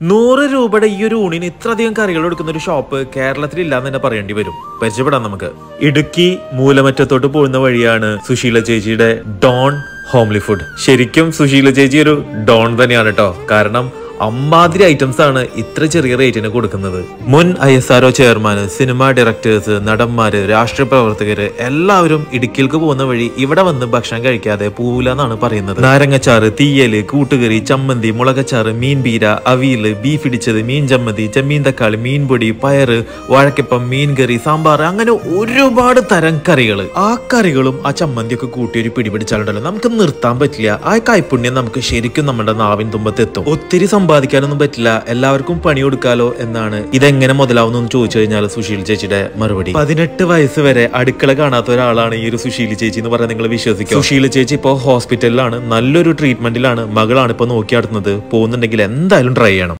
നൂറ് രൂപയുടെ ഈ ഒരു ഊണിന് ഇത്രയധികം കറികൾ എടുക്കുന്ന ഒരു ഷോപ്പ് കേരളത്തിൽ ഇല്ലാന്ന് തന്നെ പറയേണ്ടി വരും. പരിചയപ്പെടാം നമുക്ക്. ഇടുക്കി മൂലമറ്റത്തോട്ട് പോകുന്ന വഴിയാണ് സുശീല ചേച്ചിയുടെ ഡോൺ ഹോംലി ഫുഡ് ശരിക്കും സുശീല ചേച്ചി ഒരു ഡോൺ തന്നെയാണ് കേട്ടോ. കാരണം അമ്മാതിരി ഐറ്റംസ് ആണ് ഇത്ര ചെറിയ റേറ്റിന് കൊടുക്കുന്നത്. മുൻ I S R O chairman cinema directors നടന്മാര് രാഷ്ട്രീയ പ്രവർത്തകര് എല്ലാവരും ഇടുക്കിയിലേക്ക് പോകുന്ന വഴി ഇവിടെ വന്ന് ഭക്ഷണം കഴിക്കാതെ പോവില്ല എന്നാണ് പറയുന്നത്. നാരങ്ങച്ചാറ് തീയൽ കൂട്ടുകറി ചമ്മന്തി മുളകച്ചാറ് മീൻ പീര അവിയൽ ബീഫ് ഇടിച്ചത് മീൻ ചമ്മന്തി ചെമ്മീൻ തക്കാളി മീൻ പൊടി പയറ് വാഴക്കപ്പം മീൻ കറി സാമ്പാർ അങ്ങനെ ഒരുപാട് തരം കറികൾ ആ കറികളും ആ ചമ്മന്തിയൊക്കെ കൂട്ടി ഒരു പിടിപിടിച്ചാലുണ്ടല്ലോ നമുക്ക് നിർത്താൻ പറ്റില്ല. ആ കൈപ്പുണ്യം നമുക്ക് ശരിക്കും നമ്മുടെ നാവിൻ തുമ്പത്തെത്തും. ഒത്തിരി സമ്പാദിക്കാനൊന്നും പറ്റില്ല. എല്ലാവർക്കും പണി കൊടുക്കാലോ എന്നാണ്. ഇതെങ്ങനെ മുതലാവുന്നു ചോദിച്ചു കഴിഞ്ഞാൽ സുശീൽ ചേച്ചിയുടെ മറുപടി. പതിനെട്ട് വയസ്സ് വരെ അടുക്കള കാണാത്ത ഒരാളാണ് ഈ ഒരു സുശീൽ ചേച്ചി എന്ന് പറഞ്ഞാൽ നിങ്ങൾ വിശ്വസിക്കും? സുശീൽ ചേച്ചി ഇപ്പോൾ ഹോസ്പിറ്റലിലാണ്. നല്ലൊരു ട്രീറ്റ്മെന്റിലാണ് മകളാണ് ഇപ്പോൾ നോക്കി നടത്തുന്നത് പോകുന്നുണ്ടെങ്കിൽ എന്തായാലും ട്രൈ ചെയ്യണം.